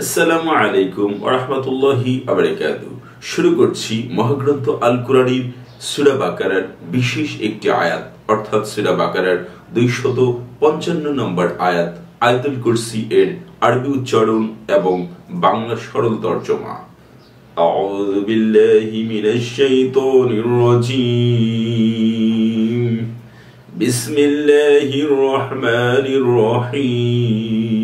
আসসালামু আলাইকুম ওরহমতুল্লাহি আবরাকাত শুরু করছি মহাগ্রন্থ আল কুরআনের সূরা বাকারার বিশেষ একটি আয়াত অর্থাৎ সূরা বাকারার দুইশত পঞ্চান্ন নম্বর আয়াত আয়াতুল কুরসি এর আরবি উচ্চারণ এবং বাংলা সরল তর্জমা أعوذ بالله من الشيطان الرجيم بسم الله الرحمن الرحيم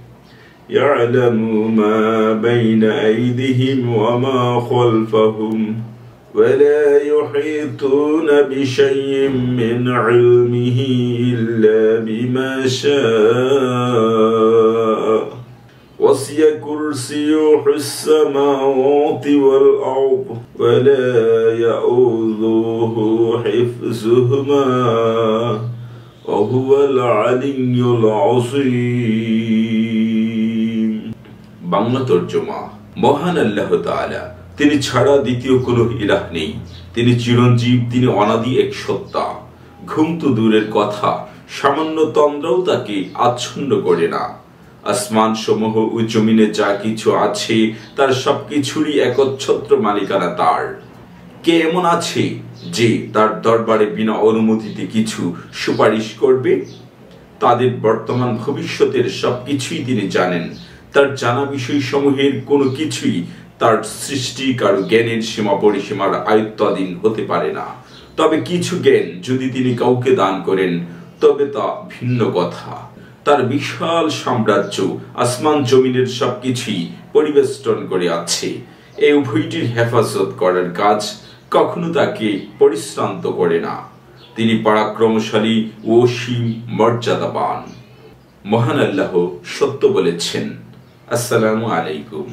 يعلم ما بين أيديهم وما خلفهم ولا يحيطون بشيء من علمه إلا بما شاء. وسع كرسيه السماوات والأرض ولا يؤوذه حفظهما وهو العلي العظيم. বাংলা তর্জমা। মহান আল্লাহ তাআলা, তিনি ছাড়া দ্বিতীয় কোনো ইলাহ নেই। তিনি চিরঞ্জীব, তিনি অনাদি এক সত্তা। ঘুম তো দূরের কথা, সামান্য তন্দ্রাও তাকে আচ্ছন্ন করে না। আসমান সমূহ ও জমিনে যা কিছু আছে, তার সবকিছুরই একচ্ছত্র মালিকানা তার। কে এমন আছে যে তার দরবারে বিনা অনুমতিতে কিছু সুপারিশ করবে? তাদের বর্তমান ভবিষ্যতের সবকিছুই তিনি জানেন। তার জানা বিষয় সমূহের কোনো কিছুই তার সৃষ্টি কারও জ্ঞানের সীমা পরিসীমার আয়ত্তাধীন হতে পারে না। তবে কিছু জ্ঞান যদি তিনি কাউকে দান করেন, তবে তা ভিন্ন কথা। তার বিশাল সাম্রাজ্য আসমান জমিনের সবকিছুই পরিবেষ্টন করে আছে। এই উভয়টির হেফাজত করার কাজ কখনো তাকে পরিশ্রান্ত করে না। তিনি পরাক্রমশালী ও সীম মর্যাদাবান। মহান আল্লাহ সত্য বলেছেন। আসসালামু আলাইকুম